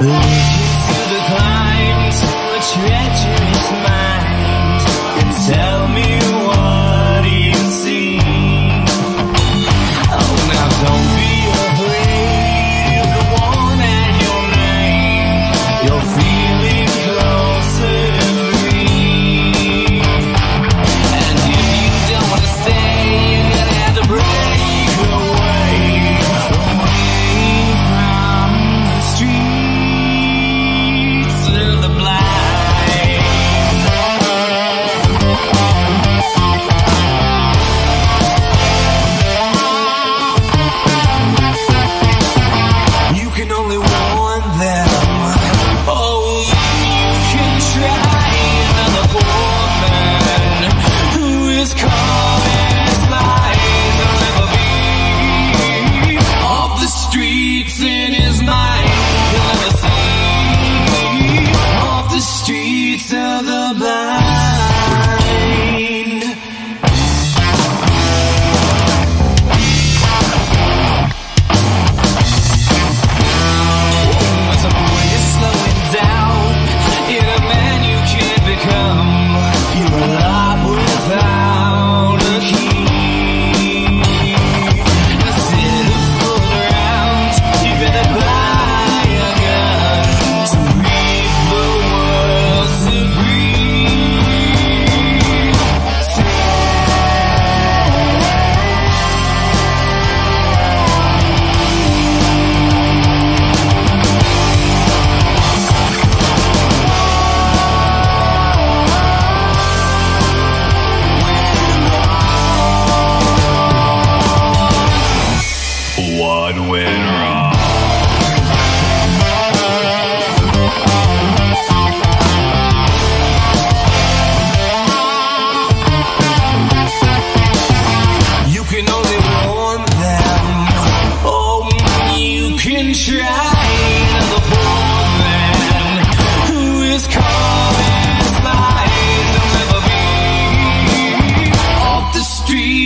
to the climb to a treacherous mind wrong. You can only warn them. Oh, you can try to warn them. Who is calling? will never be off the streets.